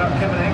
about Kevin